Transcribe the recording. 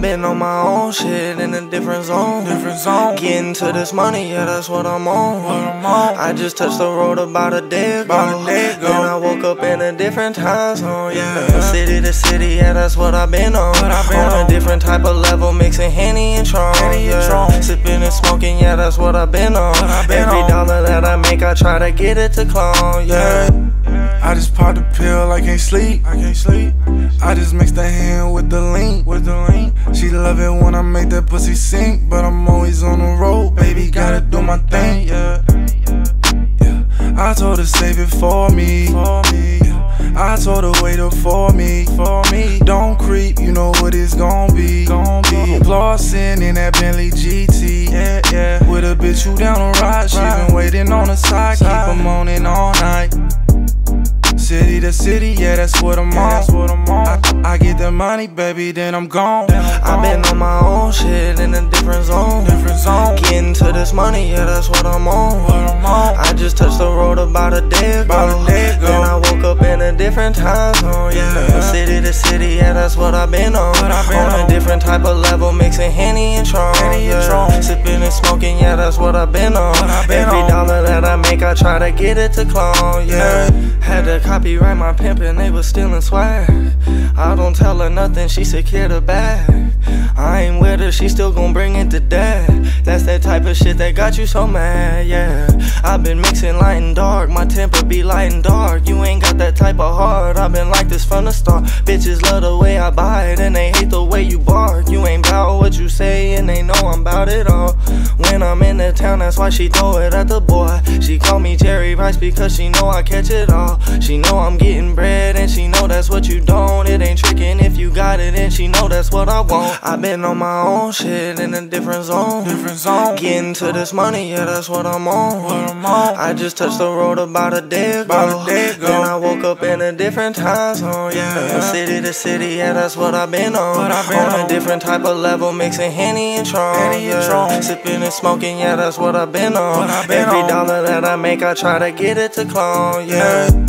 been on my own shit in a different zone. Different zone. Getting to this money, yeah, that's what I'm on. What I'm on. I just touched the road about a day ago. About a day ago. Then I woke up in a different time zone, yeah. Yeah. City to city, yeah, that's what I've been on. What I've been on, on. a different type of level, mixing Henny and Tron. Henny and yeah. Tron. Sipping and smoking, yeah, that's what I've been on. What I've been Every on. dollar that I make, I try to get it to clone, yeah. I just popped a pill, I can't sleep. I can't sleep. I just mix the hand with the link, with the link. She love it when I make that pussy sink, but I'm always on the road, baby. Gotta do my thing, yeah. Yeah. I told her save it for me, for me. Yeah. I told her wait up for me, for me. Don't creep, you know what it's gon' be, gon' be. Flossing in that Bentley GT, yeah, yeah. With a bitch who down to ride, she been waiting on the side, keep 'em moaning all night. City to city, yeah, that's what I'm on. That's what I'm on. I, I get the money, baby, then I'm gone. I've been on my own shit in a different zone. different zone. Getting to this money, yeah, that's what I'm on. What I'm on. I just touched the road about a day ago. About a day ago. Then I woke up in a different time zone, yeah. Yeah. City to city, yeah, that's what I've been on. What I've been on, a different type of level, mixing Henny and Tron. Henny and yeah. Tron. Sipping and smoking, yeah, that's what I've been on. What I've been Every on. dollar that I make, I try to get it to clone, yeah. Yeah. Copyright my pimpin', they was stealing swag. I don't tell her nothing, she secure the bag. I ain't with her, she still gon' bring it to dad. That's that type of shit that got you so mad, yeah. I've been mixing light and dark, my temper be light and dark. You ain't got that type of heart, I've been this from the start. Bitches love the way I buy it, and they hate the way you bark. You ain't bout what you say, and they know I'm bout it all. When I'm in the town, that's why she throw it at the boy. She call me Jerry Rice because she know I catch it all. She know I'm getting bread, and she know that's what you don't. It ain't tricking if that's what I want. Mm. i been on my own shit in a different zone. Different zone. Getting to this money, yeah, that's what I'm on. What I'm on. I just touched the road about a day ago. About a day ago. Then I woke up in a different time zone, yeah. Yeah. City to city, yeah, that's what I've been on. What I've been on, a different type of level, mixing Henny and Tron. Henny and yeah. Sipping and smoking, yeah, that's what I've been on. What I've been Every on. dollar that I make, I try to get it to clone. Yeah.